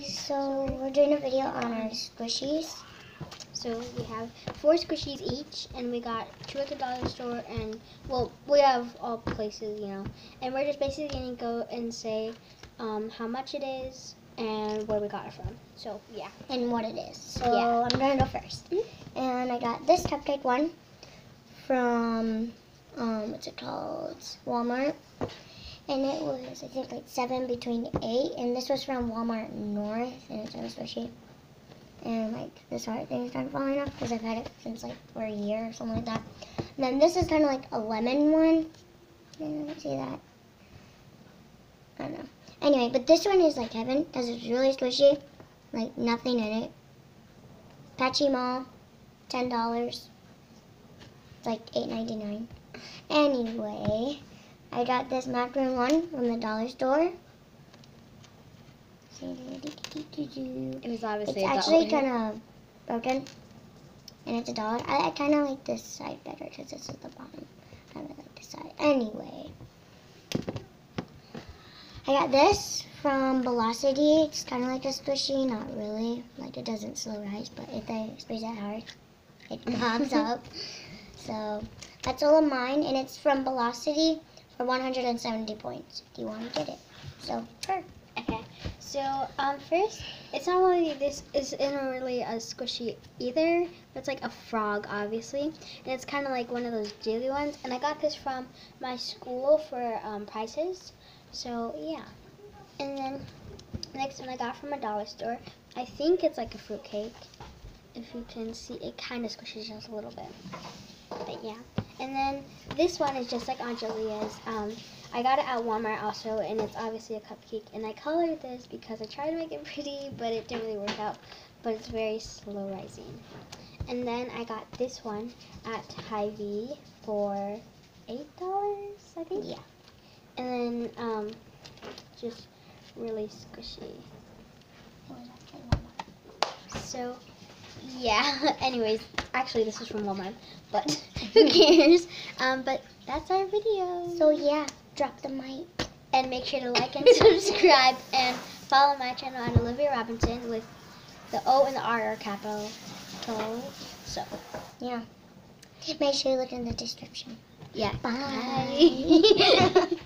guys, so we're doing a video on our squishies. So we have four squishies each, and we got two at the dollar store, and well, we have all places, you know. And we're just basically gonna go and say um, how much it is and where we got it from. So yeah. and what it is. So Yeah. I'm gonna go 1st And I got this cupcake one from um what's it called? Walmart. And it was I think like seven between eight and this was from Walmart North and it's really squishy. And like this heart thing started falling off because I've had it since like for a year or something like that. And then this is kind of like a lemon one. Yeah, see that? I don't know. Anyway, but this one is like heaven because it's really squishy like nothing in it. Patchy Mall, ten dollars. It's like eight ninety nine. Anyway, I got this macaron one from the dollar store. It was obviously It's actually kind of broken, and it's a dollar. I, I kind of like this side better because this is the bottom. I really like this side. Anyway, I got this from Velocity. It's kind of like a squishy, not really. Like it doesn't slow rise, but if I squeeze it hard, it pops up. So that's all of mine, and it's from Velocity for 170 points. Do you want to get it? So, her. Okay, so um, first, it's not really this isn't really a squishy either, but it's like a frog, obviously, and it's kind of like one of those jelly ones. And I got this from my school for um, prices, so yeah. And then next one I got from a dollar store. I think it's like a fruit cake. If you can see, it kind of squishes just a little bit, but yeah. And then this one is just like Aunt Julia's. Um, I got it at Walmart also, and it's obviously a cupcake. And I colored this because I tried to make it pretty, but it didn't really work out. But it's very slow rising. And then I got this one at Hy-Vee for eight dollars, I think. Yeah. And then um, just really squishy. So, yeah. Anyways, actually, this is from Walmart, but who cares? Um, but that's our video. So yeah, drop the mic. and make sure to like and subscribe and follow my channel at Olivia Robinson with the O and the R are capital. So, Yeah. Make sure you look in the description. yeah. Bye. Bye.